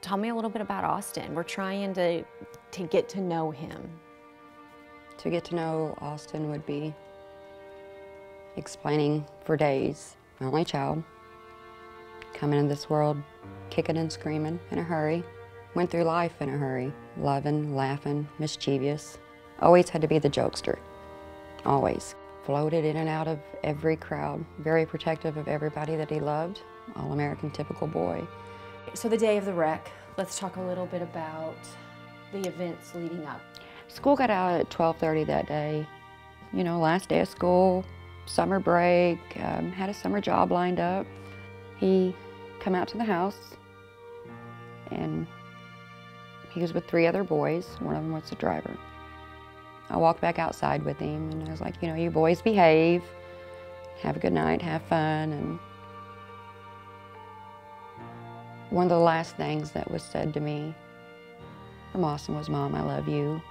Tell me a little bit about Austin. We're trying to, to get to know him. To get to know Austin would be explaining for days. My only child, coming into this world, kicking and screaming in a hurry. Went through life in a hurry, loving, laughing, mischievous. Always had to be the jokester, always. Floated in and out of every crowd, very protective of everybody that he loved. All-American typical boy. So the day of the wreck, let's talk a little bit about the events leading up. School got out at 12.30 that day. You know, last day of school, summer break, um, had a summer job lined up. He come out to the house and he was with three other boys. One of them was the driver. I walked back outside with him and I was like, you know, you boys behave, have a good night, have fun. And one of the last things that was said to me from Austin was, Mom, I love you.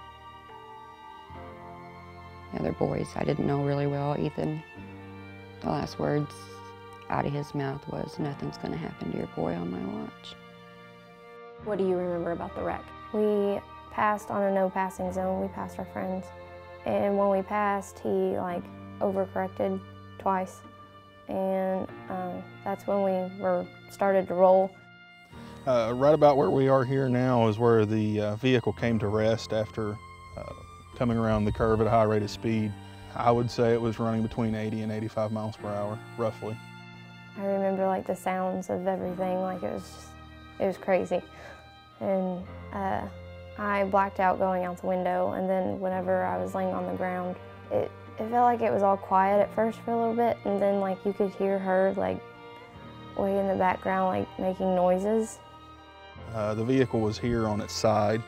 The other boys I didn't know really well. Ethan, the last words out of his mouth was, nothing's gonna happen to your boy on my watch. What do you remember about the wreck? We passed on a no passing zone. We passed our friends. And when we passed, he like overcorrected twice. And um, that's when we were started to roll. Uh, right about where we are here now is where the uh, vehicle came to rest after uh, coming around the curve at a high rate of speed. I would say it was running between 80 and 85 miles per hour, roughly. I remember like the sounds of everything, like it was just, it was crazy. And uh, I blacked out going out the window, and then whenever I was laying on the ground, it, it felt like it was all quiet at first for a little bit, and then like you could hear her like way in the background, like making noises. Uh, the vehicle was here on its side.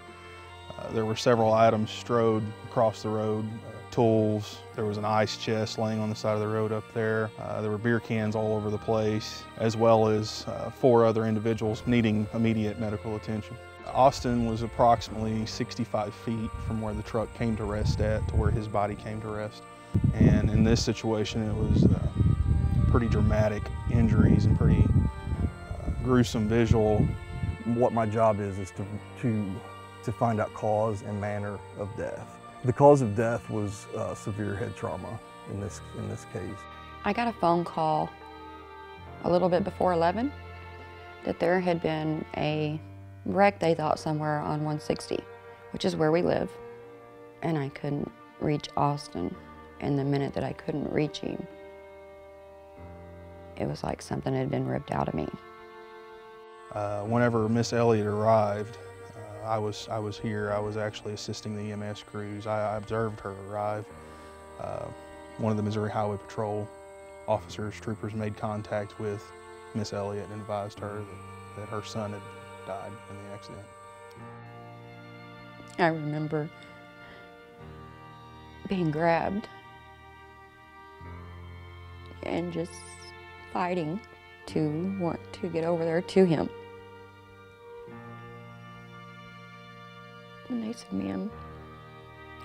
Uh, there were several items strode across the road, uh, tools. There was an ice chest laying on the side of the road up there. Uh, there were beer cans all over the place, as well as uh, four other individuals needing immediate medical attention. Austin was approximately 65 feet from where the truck came to rest at to where his body came to rest. And in this situation, it was pretty dramatic injuries and pretty gruesome visual what my job is is to, to, to find out cause and manner of death. The cause of death was uh, severe head trauma in this, in this case. I got a phone call a little bit before 11 that there had been a wreck, they thought, somewhere on 160, which is where we live. And I couldn't reach Austin. And the minute that I couldn't reach him, it was like something had been ripped out of me. Uh, whenever Miss Elliott arrived, uh, I was I was here. I was actually assisting the EMS crews. I, I observed her arrive. Uh, one of the Missouri Highway Patrol officers, troopers, made contact with Miss Elliott and advised her that, that her son had died in the accident. I remember being grabbed and just fighting to want to get over there to him. And they said, ma'am,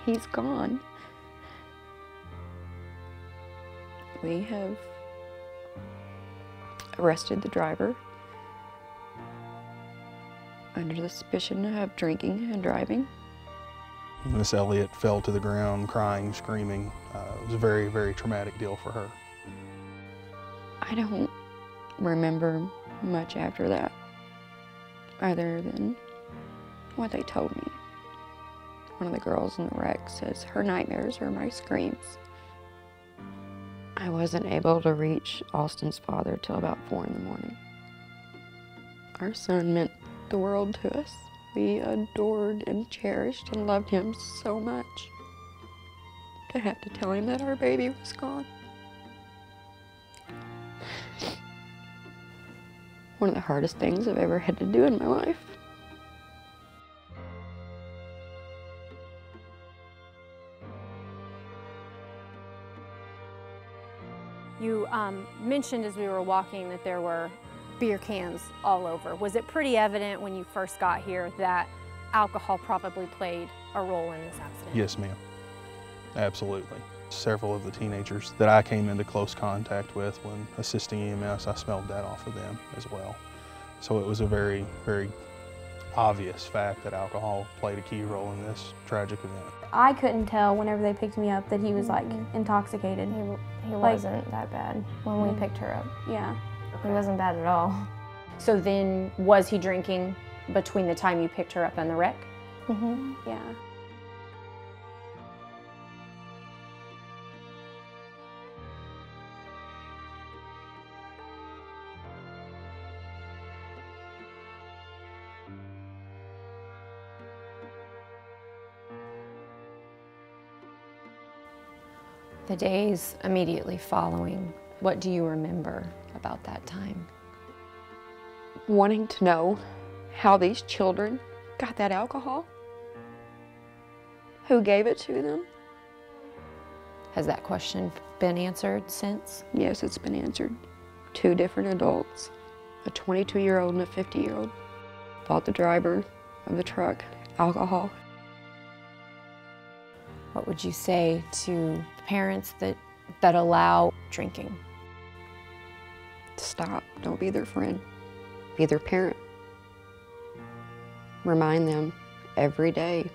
he's gone. We have arrested the driver under the suspicion of drinking and driving. Miss Elliott fell to the ground crying, screaming. Uh, it was a very, very traumatic deal for her. I don't remember much after that, other than what they told me. One of the girls in the wreck says her nightmares are my screams. I wasn't able to reach Austin's father till about four in the morning. Our son meant the world to us. We adored and cherished and loved him so much. To have to tell him that our baby was gone. One of the hardest things I've ever had to do in my life. You um, mentioned as we were walking that there were beer cans all over. Was it pretty evident when you first got here that alcohol probably played a role in this accident? Yes, ma'am. Absolutely. Several of the teenagers that I came into close contact with when assisting EMS, I smelled that off of them as well. So it was a very, very obvious fact that alcohol played a key role in this tragic event. I couldn't tell whenever they picked me up that he was like intoxicated. He, he Like- wasn't that bad when we Mm. picked her up. Yeah. He wasn't bad at all. So then, was he drinking between the time you picked her up and the wreck? Mm-hmm. Yeah. The days immediately following, what do you remember about that time? Wanting to know how these children got that alcohol, who gave it to them. Has that question been answered since? Yes, it's been answered. Two different adults, a 22 year old and a 50 year old, bought the driver of the truck alcohol. What would you say to parents that, that allow drinking? Stop. Don't be their friend. Be their parent. Remind them every day.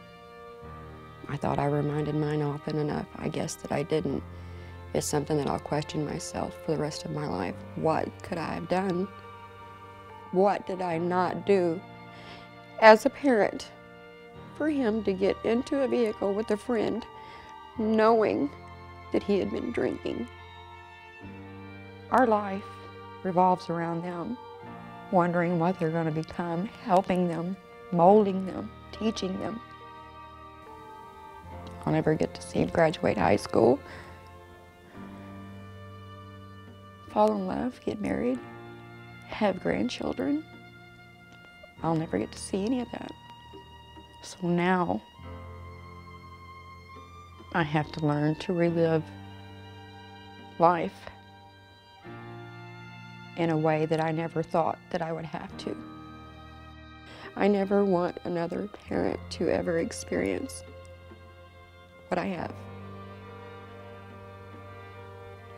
I thought I reminded mine often enough. I guess that I didn't. It's something that I'll question myself for the rest of my life. What could I have done? What did I not do as a parent for him to get into a vehicle with a friend knowing that he had been drinking? Our life revolves around them, wondering what they're going to become, helping them, molding them, teaching them. I'll never get to see him graduate high school, fall in love, get married, have grandchildren. I'll never get to see any of that. So now I have to learn to relive life in a way that I never thought that I would have to. I never want another parent to ever experience what I have.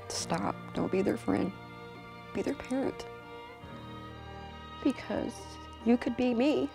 Stop. Don't be their friend. Be their parent. Because you could be me.